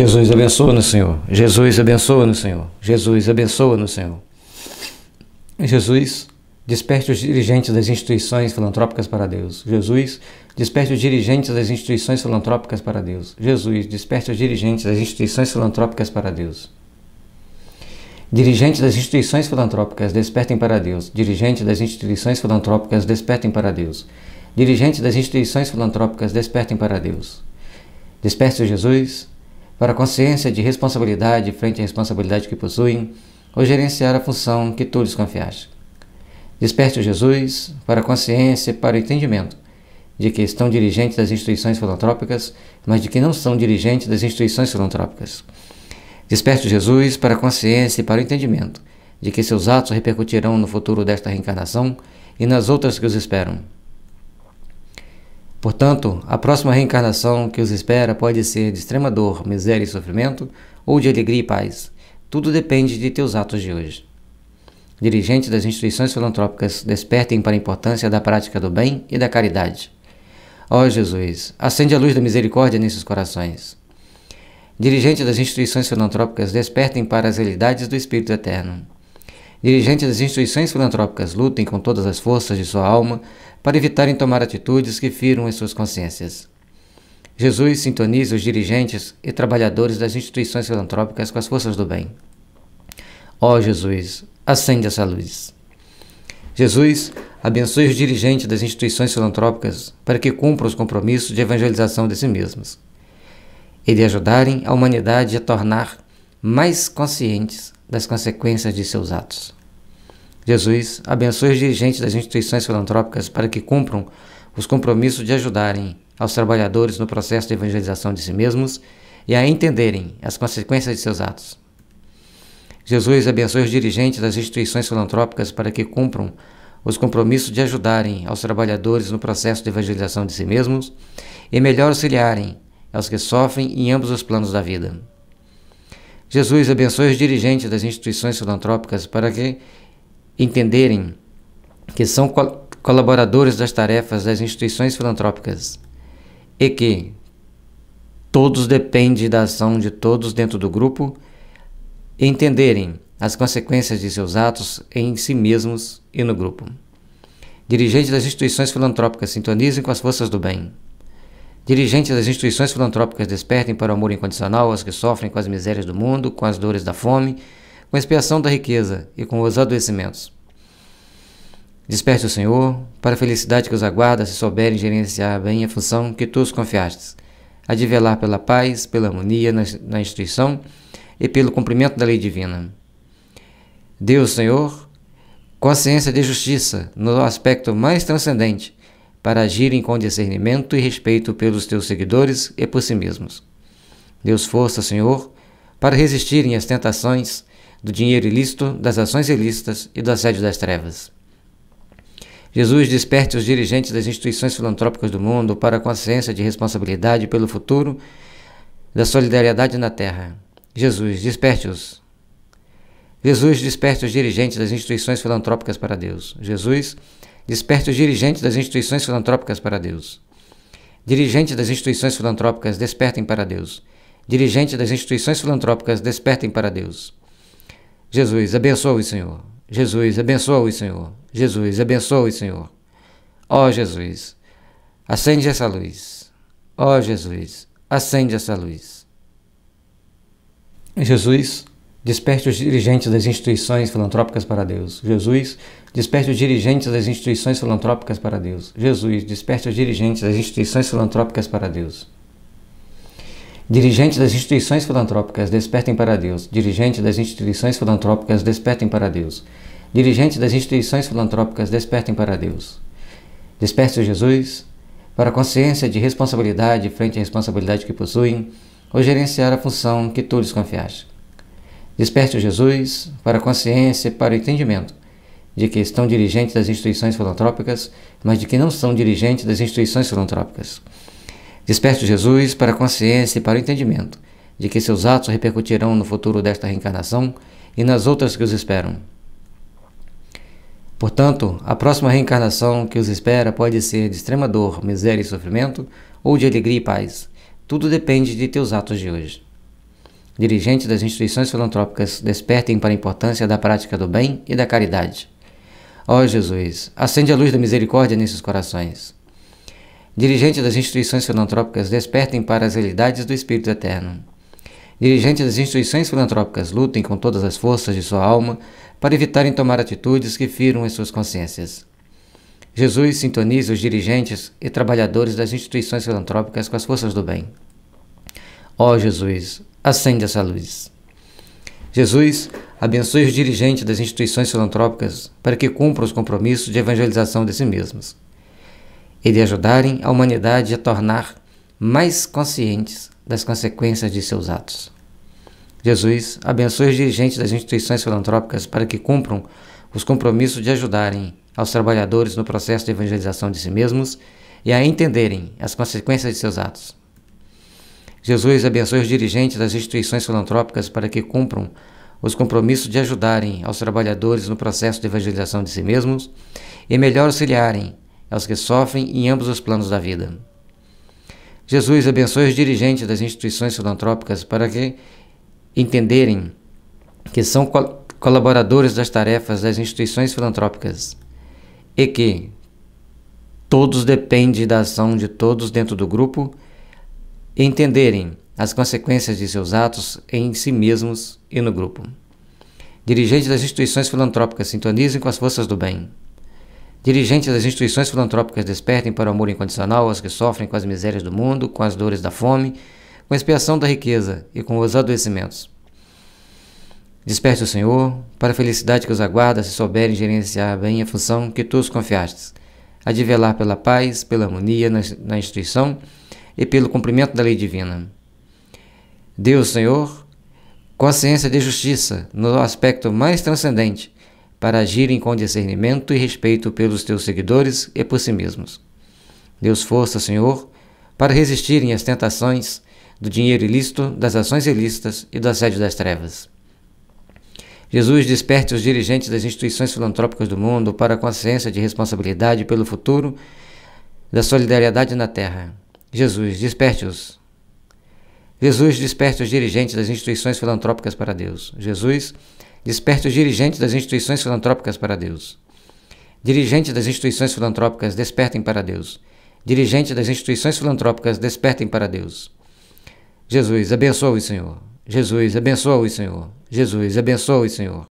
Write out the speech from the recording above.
Jesus abençoa no Senhor. Jesus abençoa no Senhor. Jesus abençoa no Senhor. Jesus desperte os dirigentes das instituições filantrópicas para Deus. Jesus desperte os dirigentes das instituições filantrópicas para Deus. Jesus desperte os dirigentes das instituições filantrópicas para Deus. Dirigentes das instituições filantrópicas, despertem para Deus. Dirigentes das instituições filantrópicas, despertem para Deus. Dirigentes das instituições filantrópicas, despertem para Deus. Desperte Jesus para a consciência de responsabilidade frente à responsabilidade que possuem, ou gerenciar a função que tu lhes confiaste. Desperte Jesus para a consciência e para o entendimento de que estão dirigentes das instituições filantrópicas, mas de que não são dirigentes das instituições filantrópicas. Desperte Jesus para a consciência e para o entendimento de que seus atos repercutirão no futuro desta reencarnação e nas outras que os esperam. Portanto, a próxima reencarnação que os espera pode ser de extrema dor, miséria e sofrimento, ou de alegria e paz. Tudo depende de teus atos de hoje. Dirigentes das instituições filantrópicas, despertem para a importância da prática do bem e da caridade. Ó Jesus, acende a luz da misericórdia nesses corações. Dirigentes das instituições filantrópicas, despertem para as realidades do Espírito Eterno. Dirigentes das instituições filantrópicas, lutem com todas as forças de sua alma para evitarem tomar atitudes que firam as suas consciências. Jesus sintoniza os dirigentes e trabalhadores das instituições filantrópicas com as forças do bem. Ó oh, Jesus, acende essa luz. Jesus abençoe os dirigentes das instituições filantrópicas para que cumpram os compromissos de evangelização de si mesmos e de ajudarem a humanidade a tornar mais conscientes das consequências de seus atos. Jesus abençoe os dirigentes das instituições filantrópicas para que cumpram os compromissos de ajudarem aos trabalhadores no processo de evangelização de si mesmos e a entenderem as consequências de seus atos. Jesus abençoe os dirigentes das instituições filantrópicas para que cumpram os compromissos de ajudarem aos trabalhadores no processo de evangelização de si mesmos e melhor auxiliarem aos que sofrem em ambos os planos da vida. Jesus abençoe os dirigentes das instituições filantrópicas para que entenderem que são col colaboradores das tarefas das instituições filantrópicas e que todos dependem da ação de todos dentro do grupo e entenderem as consequências de seus atos em si mesmos e no grupo. Dirigentes das instituições filantrópicas sintonizem com as forças do bem. Dirigentes das instituições filantrópicas despertem para o amor incondicional aos que sofrem com as misérias do mundo, com as dores da fome, com a expiação da riqueza e com os adoecimentos. Desperte o Senhor para a felicidade que os aguarda se souberem gerenciar bem a função que tu os confiastes, a de velar pela paz, pela harmonia na, instituição e pelo cumprimento da lei divina. Deus, Senhor, consciência de justiça no aspecto mais transcendente, para agirem com discernimento e respeito pelos teus seguidores e por si mesmos. Deus força, Senhor, para resistirem às tentações do dinheiro ilícito, das ações ilícitas e do assédio das trevas. Jesus desperte os dirigentes das instituições filantrópicas do mundo para a consciência de responsabilidade pelo futuro da solidariedade na terra. Jesus, desperte-os. Jesus, desperte os dirigentes das instituições filantrópicas para Deus. Jesus, Desperte os dirigentes das instituições filantrópicas para Deus. Dirigentes das instituições filantrópicas, despertem para Deus. Dirigentes das instituições filantrópicas, despertem para Deus. Jesus, abençoe, Senhor. Jesus, abençoe, Senhor. Jesus, abençoe, Senhor. Ó oh, Jesus, acende essa luz. Ó oh, Jesus, acende essa luz. Jesus, Desperte os dirigentes das instituições filantrópicas para Deus. Jesus, desperte os dirigentes das instituições filantrópicas para Deus. Jesus, desperte os dirigentes das instituições filantrópicas para Deus. Dirigentes das instituições filantrópicas, despertem para Deus. Dirigentes das instituições filantrópicas, despertem para Deus. Dirigentes das instituições filantrópicas, despertem para Deus. Desperte Jesus para a consciência de responsabilidade frente à responsabilidade que possuem, ou gerenciar a função que tu lhes confiaste. Desperte Jesus para a consciência e para o entendimento de que estão dirigentes das instituições filantrópicas, mas de que não são dirigentes das instituições filantrópicas. Desperte Jesus para a consciência e para o entendimento de que seus atos repercutirão no futuro desta reencarnação e nas outras que os esperam. Portanto, a próxima reencarnação que os espera pode ser de extrema dor, miséria e sofrimento, ou de alegria e paz. Tudo depende de teus atos de hoje. Dirigentes das instituições filantrópicas, despertem para a importância da prática do bem e da caridade. Ó Jesus, acende a luz da misericórdia nesses corações. Dirigentes das instituições filantrópicas, despertem para as realidades do Espírito Eterno. Dirigentes das instituições filantrópicas, lutem com todas as forças de sua alma para evitarem tomar atitudes que firam as suas consciências. Jesus sintoniza os dirigentes e trabalhadores das instituições filantrópicas com as forças do bem. Ó Jesus, acende essa luz. Jesus abençoe os dirigentes das instituições filantrópicas para que cumpram os compromissos de evangelização de si mesmos e de ajudarem a humanidade a tornar mais conscientes das consequências de seus atos. Jesus abençoe os dirigentes das instituições filantrópicas para que cumpram os compromissos de ajudarem aos trabalhadores no processo de evangelização de si mesmos e a entenderem as consequências de seus atos. Jesus abençoe os dirigentes das instituições filantrópicas para que cumpram os compromissos de ajudarem aos trabalhadores no processo de evangelização de si mesmos e melhor auxiliarem aos que sofrem em ambos os planos da vida. Jesus abençoe os dirigentes das instituições filantrópicas para que entenderem que são col colaboradores das tarefas das instituições filantrópicas e que todos dependem da ação de todos dentro do grupo entenderem as consequências de seus atos em si mesmos e no grupo. Dirigentes das instituições filantrópicas sintonizem com as forças do bem. Dirigentes das instituições filantrópicas despertem para o amor incondicional aos que sofrem com as misérias do mundo, com as dores da fome, com a expiação da riqueza e com os adoecimentos. Desperte o Senhor para a felicidade que os aguarda se souberem gerenciar bem a função que tu os confiastes, a de velar pela paz, pela harmonia na, na instituição e pelo cumprimento da lei divina. Deus, Senhor, consciência de justiça no aspecto mais transcendente, para agirem com discernimento e respeito pelos teus seguidores e por si mesmos. Deus, força, Senhor, para resistirem às tentações do dinheiro ilícito, das ações ilícitas e do assédio das trevas. Jesus desperte os dirigentes das instituições filantrópicas do mundo para a consciência de responsabilidade pelo futuro da solidariedade na terra Jesus, desperte-os. Jesus, desperte os dirigentes das instituições filantrópicas para Deus. Jesus, desperte os dirigentes das instituições filantrópicas para Deus. Dirigentes das instituições filantrópicas, despertem para Deus. Dirigentes das instituições filantrópicas, despertem para Deus. Jesus, abençoe, Senhor. Jesus, abençoe, Senhor. Jesus, abençoe, Senhor.